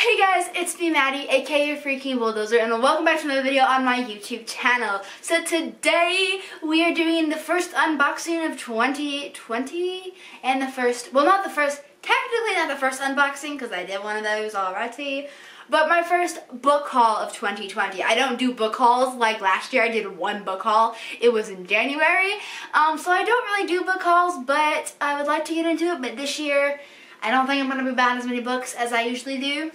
Hey guys, it's me Maddie, aka Freaking Bulldozer, and welcome back to another video on my YouTube channel. So today we are doing the first unboxing of 2020, and the first, well not the first, technically not the first unboxing because I did one of those already, but my first book haul of 2020. I don't do book hauls like last year. I did one book haul. It was in January, um, so I don't really do book hauls, but I would like to get into it. But this year, I don't think I'm going to be buying as many books as I usually do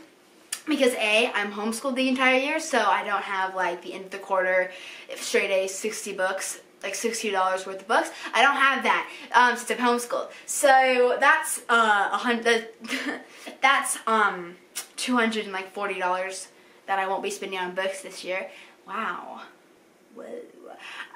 because A, I'm homeschooled the entire year, so I don't have like the end of the quarter straight A 60 books, like $60 worth of books. I don't have that um, since I'm homeschooled. So that's uh, a hundred. that's um, $240 that I won't be spending on books this year. Wow. Whoa.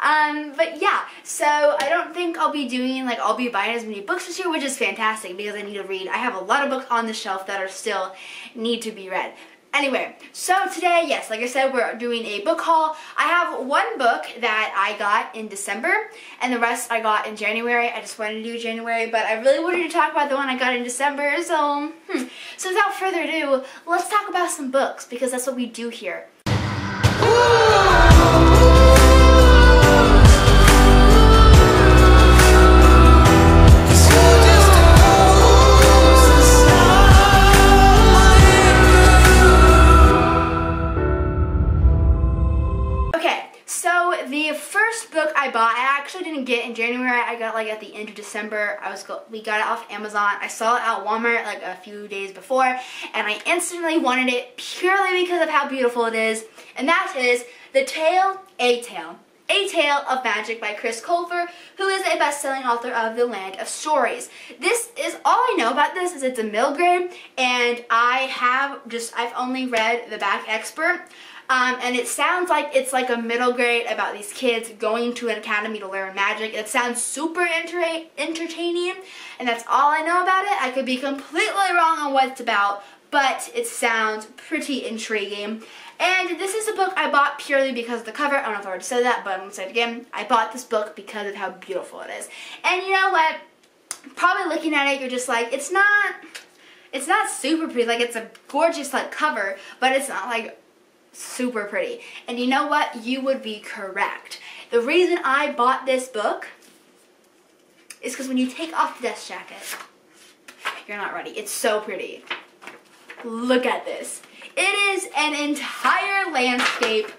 Um, but yeah, so I don't think I'll be doing, like, I'll be buying as many books this year, which is fantastic because I need to read. I have a lot of books on the shelf that are still need to be read. Anyway, so today, yes, like I said, we're doing a book haul. I have one book that I got in December, and the rest I got in January. I just wanted to do January, but I really wanted to talk about the one I got in December, so, hmm. So without further ado, let's talk about some books, because that's what we do here. I December. I was we got it off Amazon. I saw it at Walmart like a few days before, and I instantly wanted it purely because of how beautiful it is. And that is The Tale, A Tale. A Tale of Magic by Chris Colfer, who is a best-selling author of The Land of Stories. This is all I know about this is it's a middle grade, and I have just I've only read the back expert. Um, and it sounds like it's like a middle grade about these kids going to an academy to learn magic. It sounds super enter entertaining, and that's all I know about it. I could be completely wrong on what it's about, but it sounds pretty intriguing. And this is a book I bought purely because of the cover. I don't know if I already said that, but I'm going to say it again. I bought this book because of how beautiful it is. And you know what? Probably looking at it, you're just like, it's not, it's not super pretty. Like, it's a gorgeous, like, cover, but it's not, like, super pretty. And you know what? You would be correct. The reason I bought this book is because when you take off the dust jacket, you're not ready. It's so pretty. Look at this. It is an entire landscape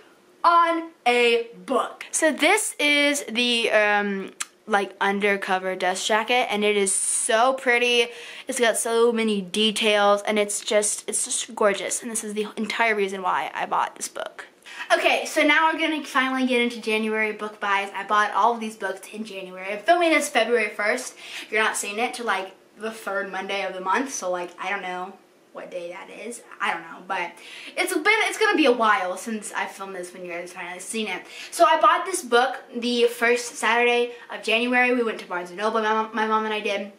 on a book. So this is the um, like undercover dust jacket and it is so pretty. It's got so many details and it's just, it's just gorgeous. And this is the entire reason why I bought this book. Okay, so now we're gonna finally get into January book buys. I bought all of these books in January. I'm filming this February 1st. You're not seeing it till like the third Monday of the month, so like, I don't know, what day that is. I don't know, but it's been it's gonna be a while since I filmed this when you guys finally seen it. So I bought this book the first Saturday of January. We went to Barnes & Noble, my mom, my mom and I did.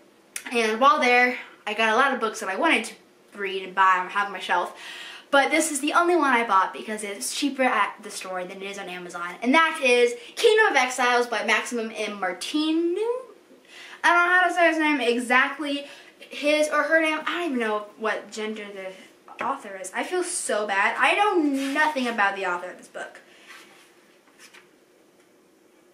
And while there, I got a lot of books that I wanted to read and buy and have on my shelf. But this is the only one I bought because it's cheaper at the store than it is on Amazon. And that is Kingdom of Exiles by Maximum M. Martineau. I don't know how to say his name exactly, his or her name. I don't even know what gender the author is. I feel so bad. I know nothing about the author of this book.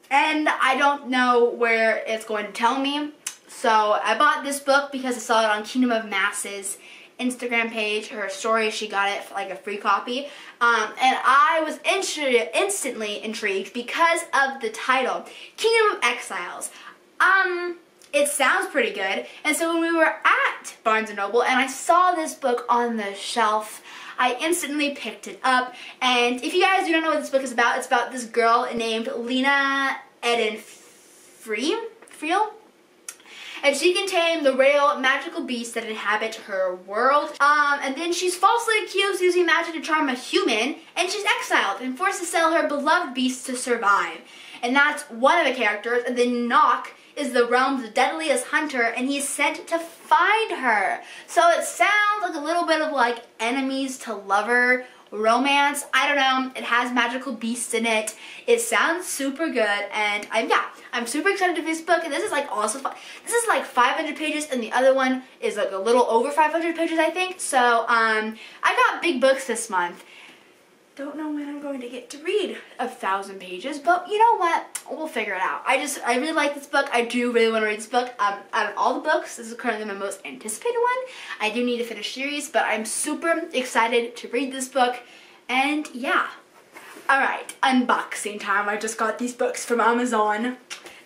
And I don't know where it's going to tell me. So I bought this book because I saw it on Kingdom of Masses Instagram page, her story, she got it like a free copy. Um, and I was instantly intrigued because of the title, Kingdom of Exiles. Um, it sounds pretty good. And so when we were at Barnes & Noble and I saw this book on the shelf, I instantly picked it up. And if you guys do not know what this book is about, it's about this girl named Lena Eden Free, Friel. And she can tame the rare magical beasts that inhabit her world. Um, and then she's falsely accused using magic to charm a human, and she's exiled and forced to sell her beloved beast to survive. And that's one of the characters. And then Nock is the realm's deadliest hunter and he's sent to find her. So it sounds like a little bit of like enemies to lover romance. I don't know. It has magical beasts in it. It sounds super good and I'm yeah, I'm super excited for this book and this is like also this is like 500 pages and the other one is like a little over 500 pages I think. So um I got big books this month. Don't know when I'm going to get to read a thousand pages, but you know what? We'll figure it out. I just, I really like this book. I do really want to read this book. Um, out of all the books, this is currently my most anticipated one. I do need to finish series, but I'm super excited to read this book. And yeah. Alright, unboxing time. I just got these books from Amazon.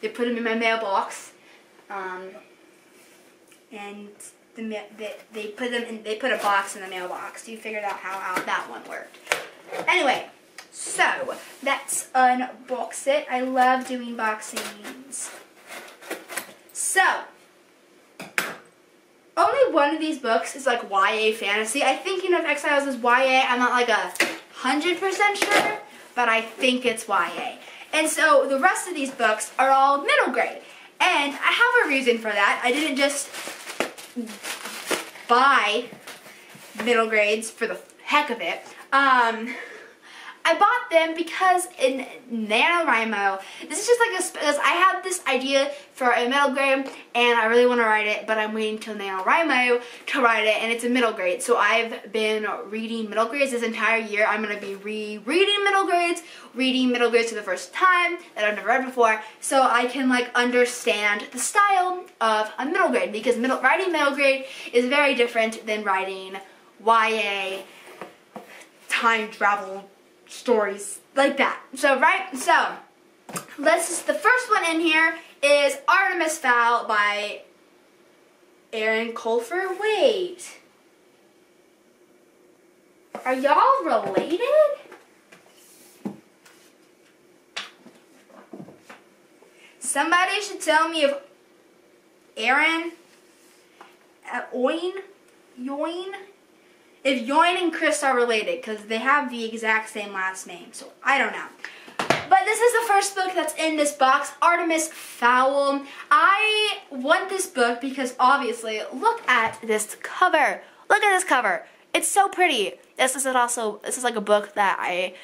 They put them in my mailbox. Um, and the, they, they put them in, they put a box in the mailbox. You figured out how, how that one worked. Anyway, so let's unbox it. I love doing boxings. So, only one of these books is like YA fantasy. I think you know if Exiles is YA. I'm not like a hundred percent sure, but I think it's YA. And so the rest of these books are all middle grade. And I have a reason for that. I didn't just buy middle grades for the heck of it. Um, I bought them because in NaNoWriMo, this is just like a, because I have this idea for a middle grade and I really want to write it, but I'm waiting till NaNoWriMo to write it and it's a middle grade. So I've been reading middle grades this entire year. I'm going to be rereading middle grades, reading middle grades for the first time that I've never read before, so I can like understand the style of a middle grade because middle, writing middle grade is very different than writing YA time travel stories like that. So, right? So, let's, just the first one in here is Artemis Fowl by Aaron Colfer. Wait. Are y'all related? Somebody should tell me if Aaron, uh, Oin, Yoin, if Yoin and Chris are related because they have the exact same last name. So I don't know. But this is the first book that's in this box, Artemis Fowl. I want this book because obviously, look at this cover. Look at this cover. It's so pretty. This is also, this is like a book that I,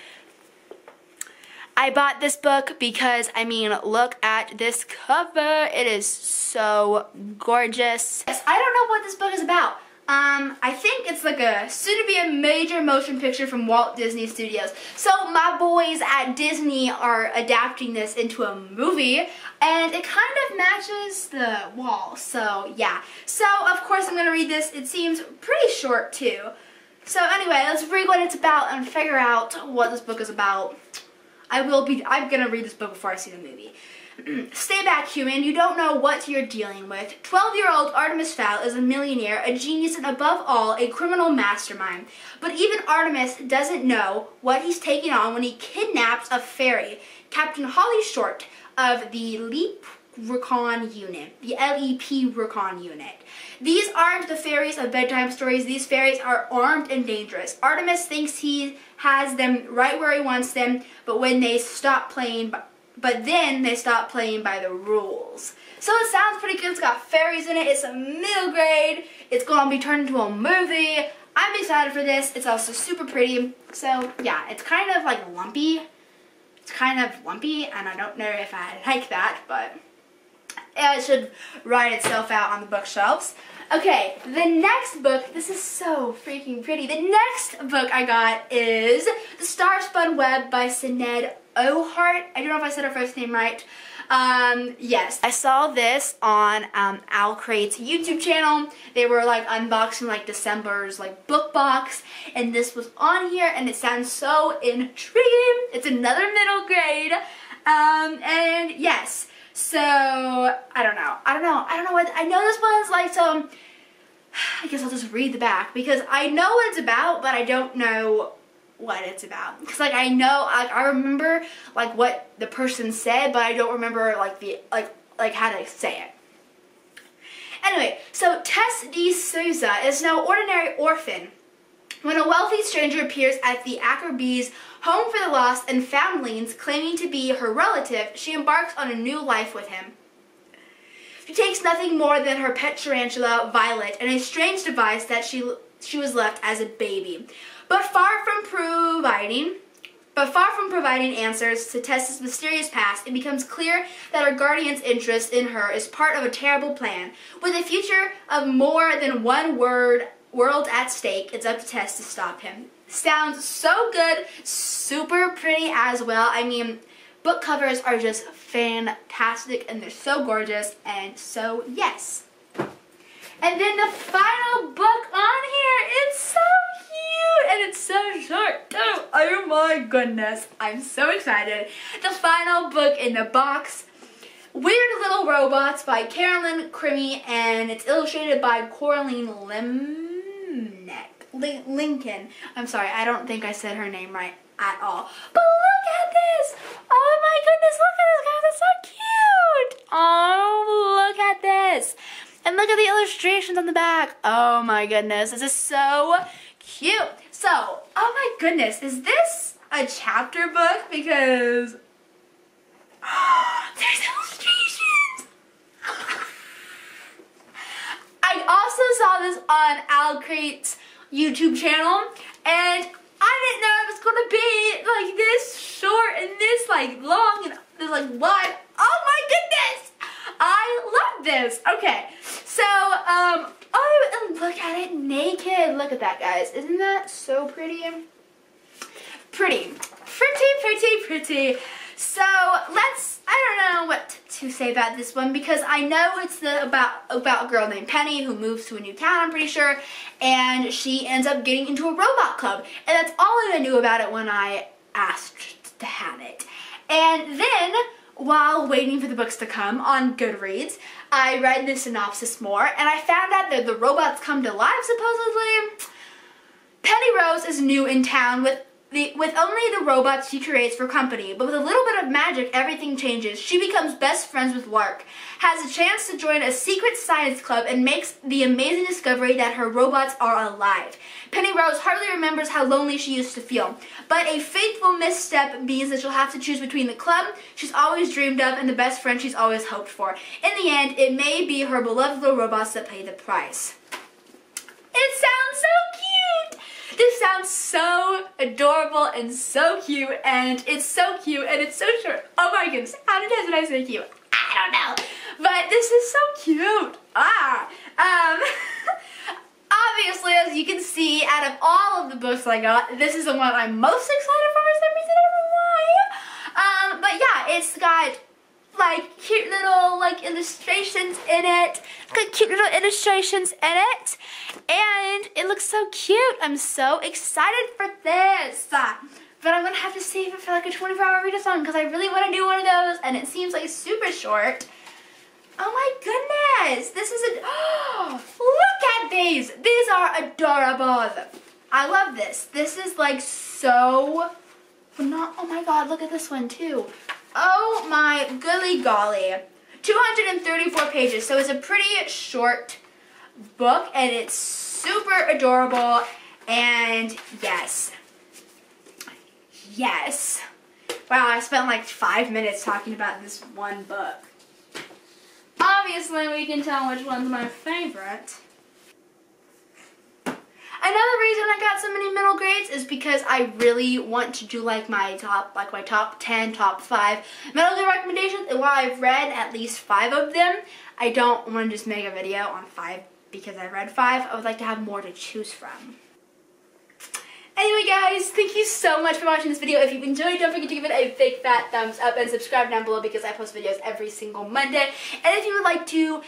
I bought this book because, I mean, look at this cover. It is so gorgeous. I don't know what this book is about. Um, I think it's like a soon to be a major motion picture from Walt Disney Studios. So my boys at Disney are adapting this into a movie and it kind of matches the wall. So yeah. So of course I'm going to read this. It seems pretty short too. So anyway, let's read what it's about and figure out what this book is about. I will be, I'm going to read this book before I see the movie. Stay back, human. You don't know what you're dealing with. 12-year-old Artemis Fowl is a millionaire, a genius, and above all, a criminal mastermind. But even Artemis doesn't know what he's taking on when he kidnaps a fairy, Captain Holly Short of the Leap Recon Unit, the LEP Recon Unit. These aren't the fairies of bedtime stories. These fairies are armed and dangerous. Artemis thinks he has them right where he wants them, but when they stop playing but then they stop playing by the rules. So it sounds pretty good. It's got fairies in it. It's a middle grade. It's going to be turned into a movie. I'm excited for this. It's also super pretty. So yeah, it's kind of like lumpy. It's kind of lumpy and I don't know if I like that, but it should write itself out on the bookshelves. Okay, the next book, this is so freaking pretty. The next book I got is The Star Spun Web by Sinead O'Hart. I don't know if I said her first name right. Um, yes, I saw this on um, Owlcrate's YouTube channel. They were like unboxing like December's like book box, and this was on here, and it sounds so intriguing. It's another middle grade, um, and yes. So I don't know. I don't know. I don't know what I know. This one's like some. I guess I'll just read the back because I know what it's about, but I don't know what it's about because like I know like I remember like what the person said but I don't remember like the like like how to say it. Anyway, so Tess de Sousa is no ordinary orphan. When a wealthy stranger appears at the Ackerby's home for the lost and foundlings claiming to be her relative, she embarks on a new life with him. She takes nothing more than her pet tarantula, Violet, and a strange device that she, she was left as a baby. But far from providing but far from providing answers to Tess's mysterious past, it becomes clear that her guardian's interest in her is part of a terrible plan, with a future of more than one word world at stake. It's up to Tess to stop him. Sounds so good, super pretty as well. I mean, book covers are just fantastic and they're so gorgeous and so yes. And then the final book on here, it's so cute and it's so short too. Oh my goodness, I'm so excited. The final book in the box, Weird Little Robots by Carolyn Crimi and it's illustrated by Coraline Lincoln. I'm sorry, I don't think I said her name right at all. But look at this! Oh my goodness, look at this, guys, that's so cute! Oh, look at this! And look at the illustrations on the back. Oh my goodness, this is so cute. So, oh my goodness, is this a chapter book? Because there's illustrations. I also saw this on Owlcrate's YouTube channel and I didn't know it was gonna be like this short and this like long and this like wide. Oh my goodness! I love this. Okay, so um, oh, look at it naked. Look at that, guys. Isn't that so pretty? Pretty, pretty, pretty, pretty. So let's, I don't know what to say about this one because I know it's the, about, about a girl named Penny who moves to a new town, I'm pretty sure, and she ends up getting into a robot club. And that's all I knew about it when I asked to have it. And then, while waiting for the books to come on Goodreads, I read the synopsis more and I found out that the robots come to life supposedly. Penny Rose is new in town with the, with only the robots she creates for company, but with a little bit of magic, everything changes. She becomes best friends with Lark, has a chance to join a secret science club, and makes the amazing discovery that her robots are alive. Penny Rose hardly remembers how lonely she used to feel, but a fateful misstep means that she'll have to choose between the club she's always dreamed of and the best friend she's always hoped for. In the end, it may be her beloved little robots that pay the price. It sounds so! This sounds so adorable and so cute, and it's so cute, and it's so short. Oh my goodness, how did I say cute? I don't know. But this is so cute. Ah. Um, obviously, as you can see, out of all of the books I got, this is the one I'm most excited for for some reason. I don't know why. Um, but yeah, it's got like cute little like illustrations in it. Got cute little illustrations in it. And it looks so cute. I'm so excited for this. But I'm gonna have to save it for like a 24 hour readathon because I really want to do one of those and it seems like super short. Oh my goodness! This is a oh, look at these! These are adorable. I love this. This is like so not oh my god, look at this one too. Oh my golly golly. 234 pages, so it's a pretty short book and it's super adorable and yes. Yes. Wow, I spent like five minutes talking about this one book. Obviously, we can tell which one's my favorite. Another reason I got so many middle grades is because I really want to do like my top, like my top 10, top 5 middle grade recommendations. And while I've read at least 5 of them, I don't want to just make a video on 5 because I read 5. I would like to have more to choose from. Anyway guys, thank you so much for watching this video. If you've enjoyed, don't forget to give it a big fat thumbs up and subscribe down below because I post videos every single Monday. And if you would like to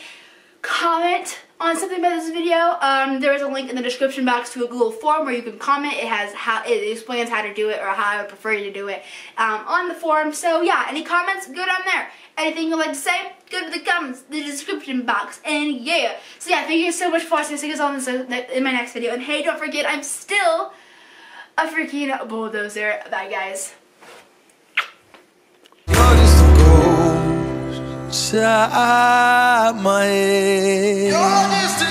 comment on something about this video, um, there is a link in the description box to a Google form where you can comment. It has how it explains how to do it or how I would prefer you to do it um, on the form. So yeah, any comments, go down there. Anything you'd like to say, go to the comments, the description box, and yeah. So yeah, thank you so much for watching. See you guys this in my next video. And hey, don't forget, I'm still a freaking bulldozer. Bye guys. Shamae. God is the,